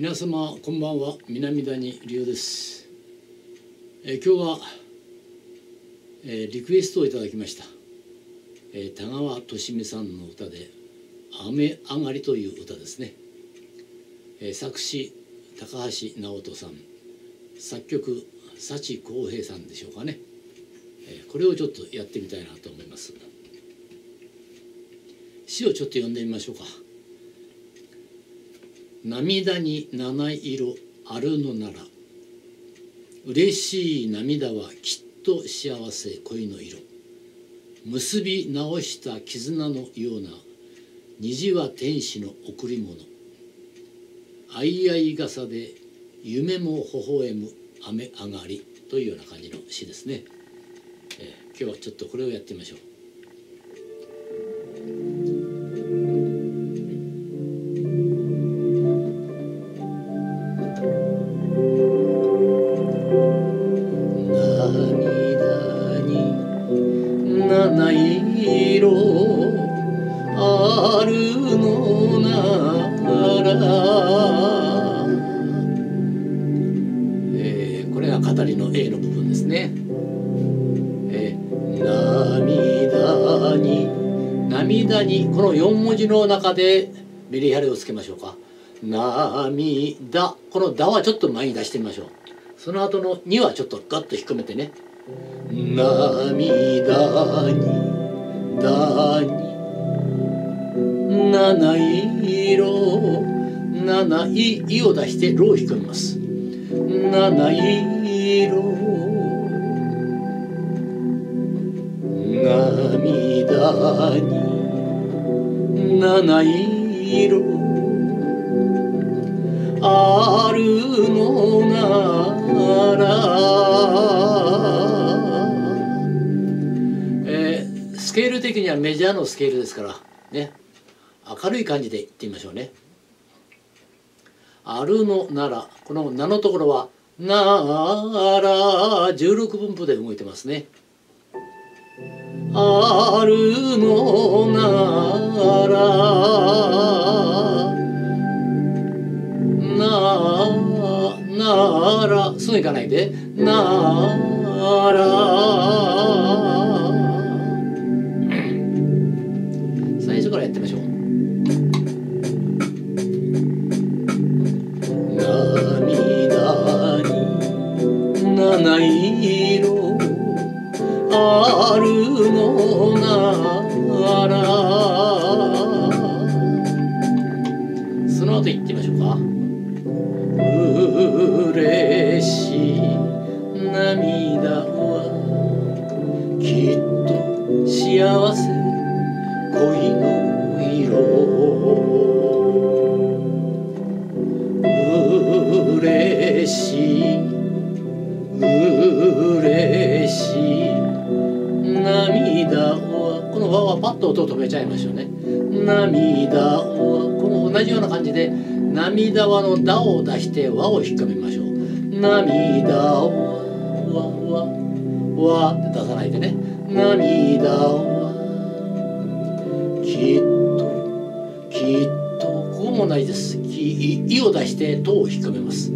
皆様こんばんは。南谷龍です、え今日は、えーリクエストをいただきました、えー田川俊美さんの歌で「雨上がり」という歌ですね、えー作詞高橋直人さん。作曲幸光平さんでしょうかね、えーこれをちょっとやってみたいなと思います。詩をちょっと読んでみましょうか。涙に七色あるのなら嬉しい涙はきっと幸せ恋の色。結び直した絆のような虹は天使の贈り物。相合い傘で夢も微笑む雨上がりというような感じの詩ですね、えー今日はちょっとこれをやってみましょう。語りの A の部分ですね、え涙に。涙にこの4文字の中でメリハリをつけましょうか。涙。この「だ」はちょっと前に出してみましょう。その後の「に」はちょっとガッと低めてね。涙に。だに。七色。七いいを出してろを低めます。七色涙に七色。あるのなら、えースケール的にはメジャーのスケールですから。ね。明るい感じでいってみましょうね。あるのなら。この「な」のところは「なら」16分布で動いてますね。あるのならなならすぐ行かないでならと幸せ恋の色嬉しい。嬉しい。涙はこの輪はパッと音を止めちゃいましょうね。涙はこの同じような感じで涙輪の「だ」を出して輪を引っ込めましょう。涙はわわって出さないでね。涙はきっときっとここもないです。きいを出して「と」を引っ込めます。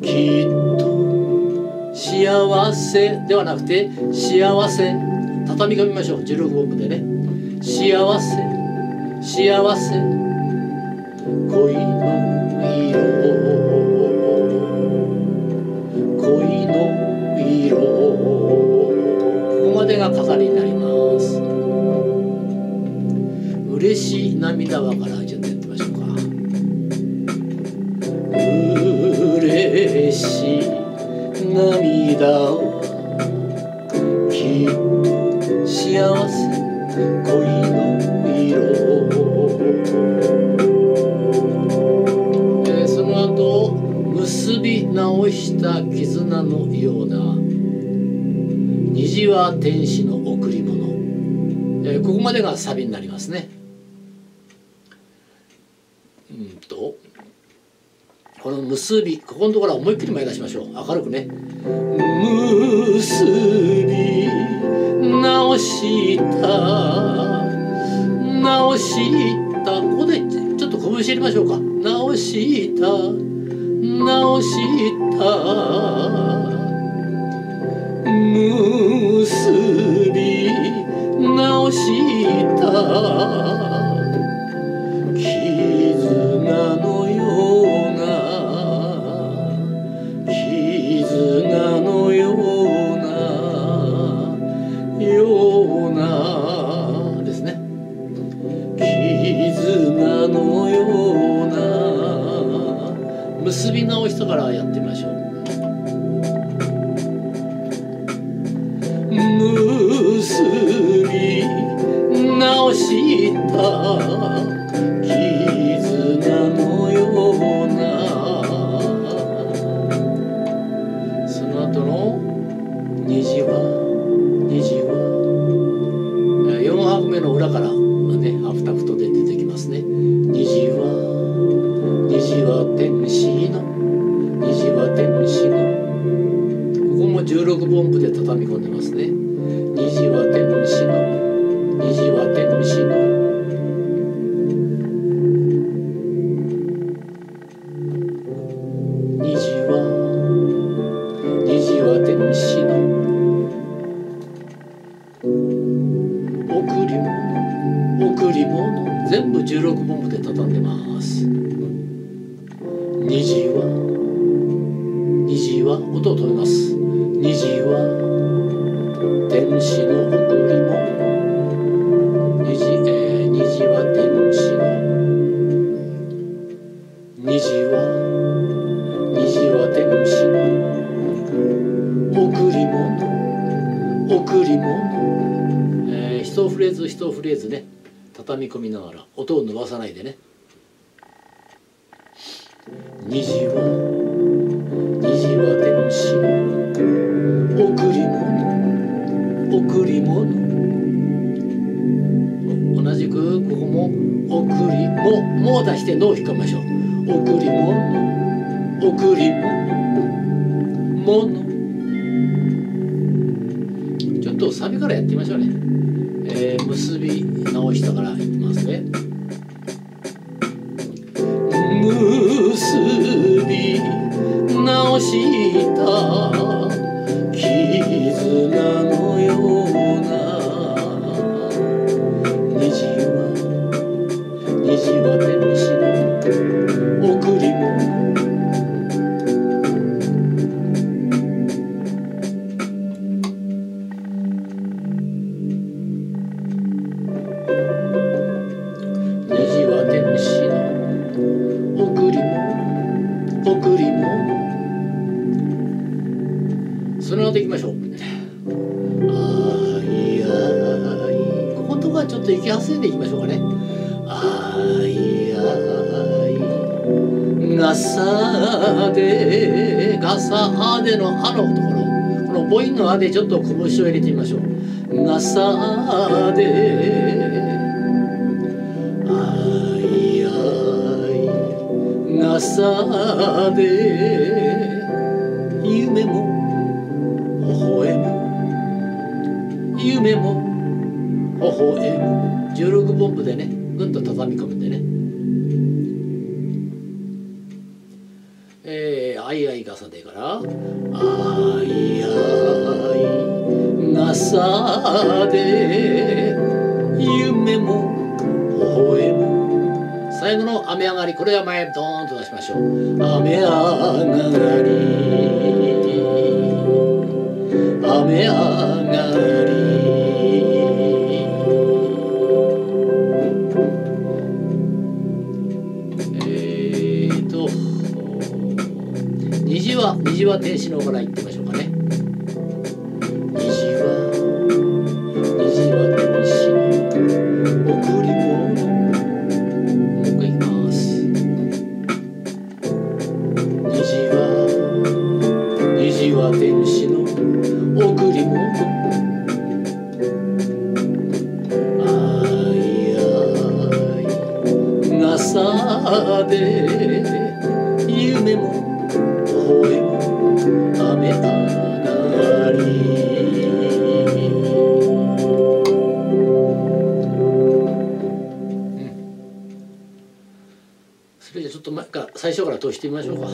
きっと幸せではなくて幸せ。畳み込みましょう。16音符でね。幸せ。幸せ。恋の嬉しい涙はからちょっとやってみましょうか嬉しい。涙はきっと幸せ恋の色。えーその後結び直した絆のような。虹は天使の贈り物、ここまでがサビになりますね。うんとこの結びここのところは思いっきり前出しましょう。明るくね。結び直した。直した。ここでちょっと拳入れましょうか。直した。直した。16分布で畳み込んでますね虹は物贈り物全部16分布で畳んでます。虹は虹は音を止めます。虹は天使の贈り物虹,、えー、虹は天使の虹は虹は天使の贈り物贈り物、えー、一フレーズ一フレーズね。畳み込みながら音を伸ばさないでね。虹は虹は天使。の贈り物。贈り物。同じくここも贈りももを出してのを引っ込みましょう。贈り物。贈り物。物。ちょっとサビからやってみましょうね、えー、結び直したからいきますね。結び直した。っと行きやすいきましょうかね。あいあいがさでがさあでのあのところ。この母音のあでちょっと拳を入れてみましょう。がさであいあいがさででねぐんと畳み込めてね。えー、あいあいがさでからあいあいがさで夢も微笑む。最後の雨上がりこれは前ドーンと出しましょう。雨上がり。雨上がり。は虹は天使のから行ってみましょうかね。虹は虹は天使の贈り物もう一回いきます。虹は虹は天使の贈り物あいあいがさで夢もちょっと前から最初から通してみましょうか。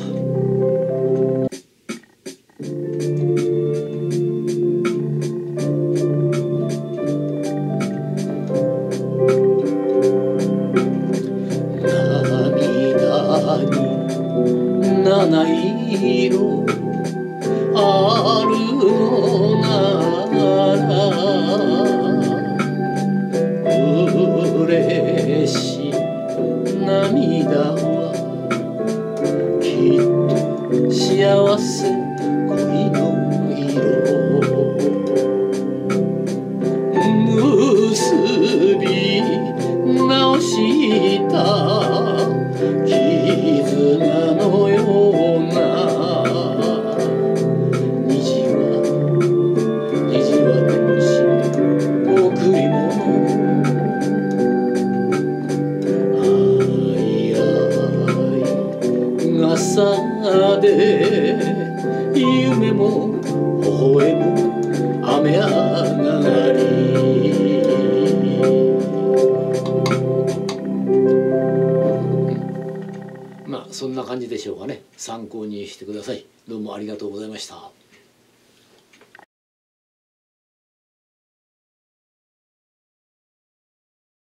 感じでしょうかね。参考にしてください。どうもありがとうございました。